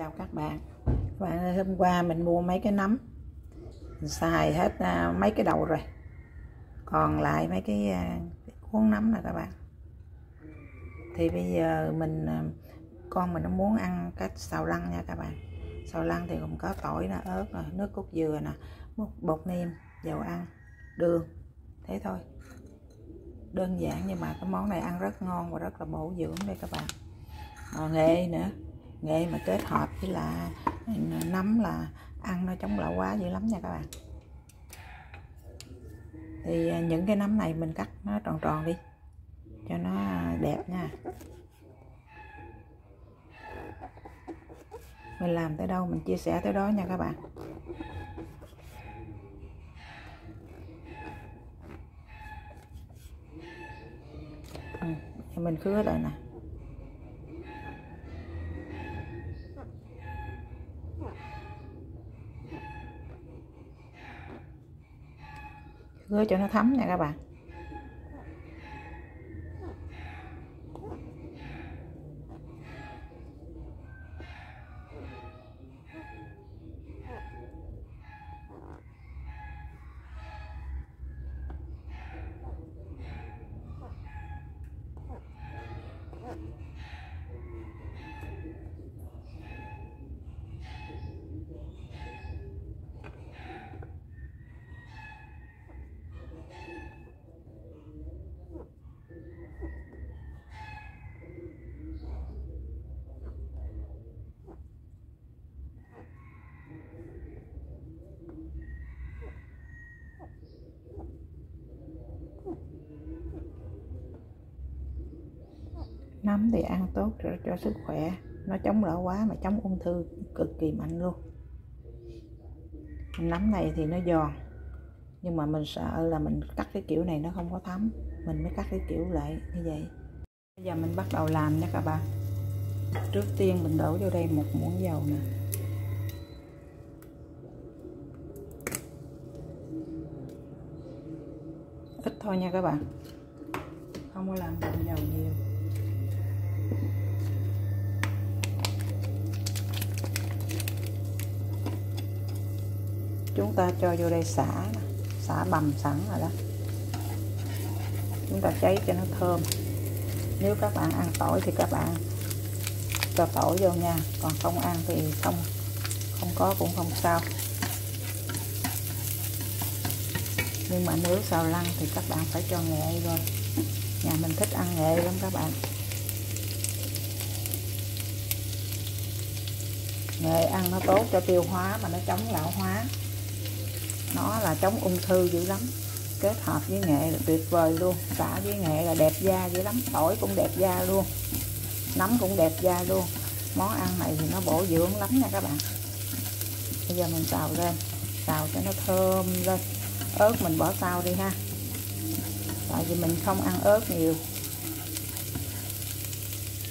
chào các bạn. Và hôm qua mình mua mấy cái nấm. Mình xài hết à, mấy cái đầu rồi. Còn lại mấy à, cái, cuốn nấm nè các bạn. Thì bây giờ mình à, con mình nó muốn ăn cách xào lăng nha các bạn. Xào lăng thì gồm có tỏi nè ớt nè nước cốt dừa nè bột, bột nêm dầu ăn đường. Thế thôi. Đơn giản nhưng mà cái món này ăn rất ngon và rất là bổ dưỡng đây các bạn. À, nghệ nữa nghệ mà kết hợp với là nấm là ăn nó chống lão quá dữ lắm nha các bạn. Thì à, những cái nấm này mình cắt nó tròn tròn đi cho nó đẹp nha. Mình làm tới đâu mình chia sẻ tới đó nha các bạn. Ừ, mình khứa lại nè. Khứa cho nó thấm nha các bạn. Nấm thì ăn tốt cho, cho sức khỏe. Nó chống lão hóa mà chống ung thư cực kỳ mạnh luôn. Nấm này thì nó giòn nhưng mà mình sợ là mình cắt cái kiểu này nó không có thấm. Mình mới cắt cái kiểu lại như vậy. Bây giờ mình bắt đầu làm nha các bạn. Trước tiên mình đổ vô đây một muỗng dầu nè. Ít thôi nha các bạn. Không có làm dầu nhiều. Chúng ta cho vô đây xả xả bầm sẵn rồi đó. Chúng ta cháy cho nó thơm. Nếu các bạn ăn tỏi thì các bạn cho tỏi vô nha. Còn không ăn thì không không có cũng không sao. Nhưng mà nếu xào lăng thì các bạn phải cho nghệ rồi nhà mình thích ăn nghệ lắm các bạn. Nghệ ăn nó tốt cho tiêu hóa mà nó chống lão hóa nó là chống ung thư dữ lắm. Kết hợp với nghệ là tuyệt vời luôn. Xả với nghệ là đẹp da dữ lắm. Tỏi cũng đẹp da luôn. Nấm cũng đẹp da luôn. Món ăn này thì nó bổ dưỡng lắm nha các bạn. Bây giờ mình xào lên. Xào cho nó thơm lên. Ớt mình bỏ sau đi ha. Tại vì mình không ăn ớt nhiều.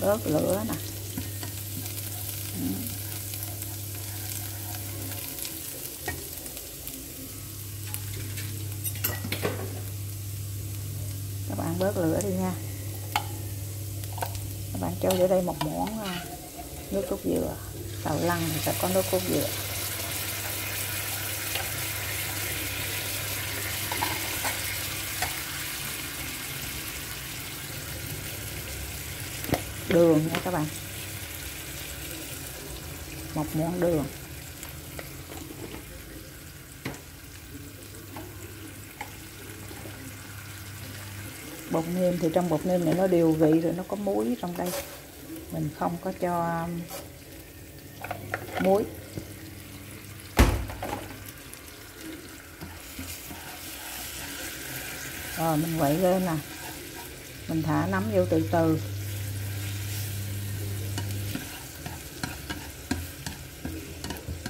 Ớt lửa nè. Ừ các bạn bớt lửa đi nha. Các bạn cho vô đây một muỗng à, nước cốt dừa tàu lăng thì sẽ có nước cốt dừa. Đường nha các bạn. Một muỗng đường. Bột nêm thì trong bột nêm này nó đều vị rồi nó có muối trong đây. Mình không có cho um, muối. Rồi, mình quậy lên nè. Mình thả nấm vô từ từ.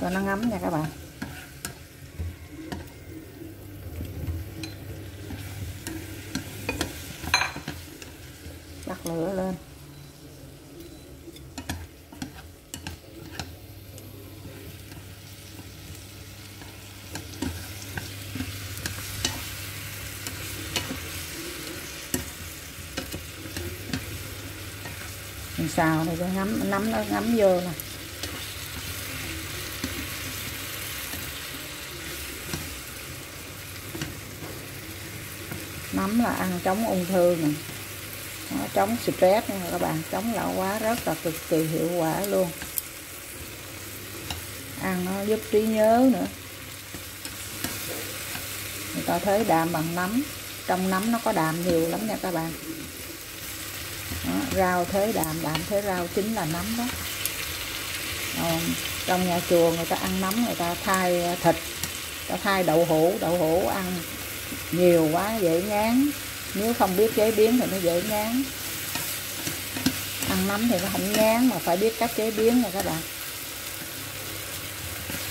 Cho nó ngấm nha các bạn. lửa lên. Mình xào này cho ngấm nấm nó ngấm vô nè. Nấm là ăn chống ung thư này nó chống stress nha các bạn chống lão hóa rất là cực kỳ hiệu quả luôn. Ăn nó giúp trí nhớ nữa. Người ta thấy đạm bằng nấm trong nấm nó có đạm nhiều lắm nha các bạn. Đó, rau thế đạm đạm thế rau chính là nấm đó. Còn trong nhà chùa người ta ăn nấm người ta thay thịt ta thay đậu hũ đậu hũ ăn nhiều quá dễ ngán nếu không biết chế biến thì nó dễ ngán. Ăn nấm thì nó không ngán mà phải biết cách chế biến nha các bạn.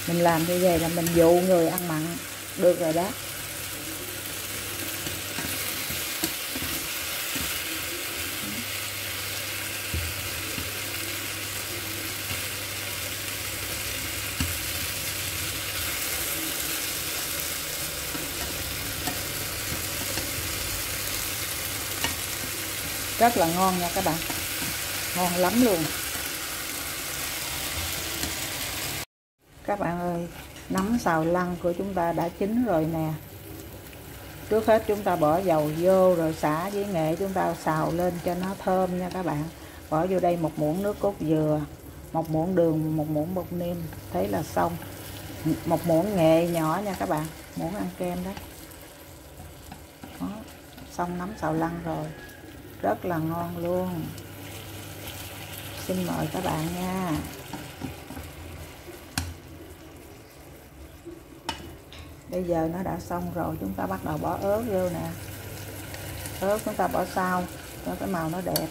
Mình làm như vậy là mình dụ người ăn mặn, được rồi đó. Rất là ngon nha các bạn. Ngon lắm luôn. Các bạn ơi nấm xào lăn của chúng ta đã chín rồi nè. Trước hết chúng ta bỏ dầu vô rồi xả với nghệ chúng ta xào lên cho nó thơm nha các bạn. Bỏ vô đây một muỗng nước cốt dừa một muỗng đường một muỗng bột nêm. Thế là xong. Một muỗng nghệ nhỏ nha các bạn. Muỗng ăn kem đó, đó. xong nấm xào lăn rồi rất là ngon luôn. Xin mời các bạn nha. Bây giờ nó đã xong rồi, chúng ta bắt đầu bỏ ớt vô nè. Ớt chúng ta bỏ sau, cho cái màu nó đẹp.